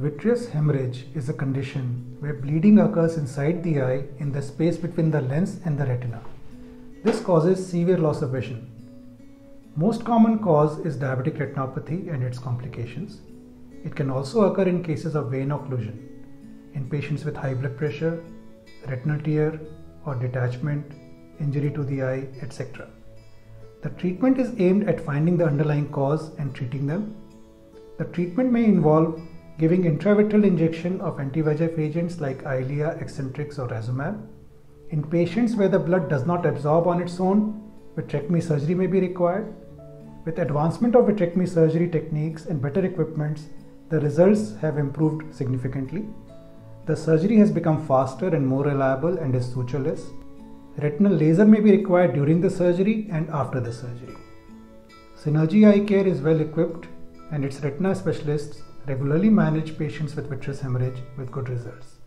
Vitreous hemorrhage is a condition where bleeding occurs inside the eye in the space between the lens and the retina. This causes severe loss of vision. Most common cause is diabetic retinopathy and its complications. It can also occur in cases of vein occlusion, in patients with high blood pressure, retinal tear or detachment, injury to the eye, etc. The treatment is aimed at finding the underlying cause and treating them. The treatment may involve giving intravitreal injection of anti-VEGF agents like Eylea, Accentrix or Razumab. In patients where the blood does not absorb on its own, vitrectomy surgery may be required. With advancement of vitrectomy surgery techniques and better equipments, the results have improved significantly. The surgery has become faster and more reliable and is sutureless. Retinal laser may be required during the surgery and after the surgery. Synergy Eye Care is well equipped and its retina specialists regularly manage patients with vitreous hemorrhage with good results.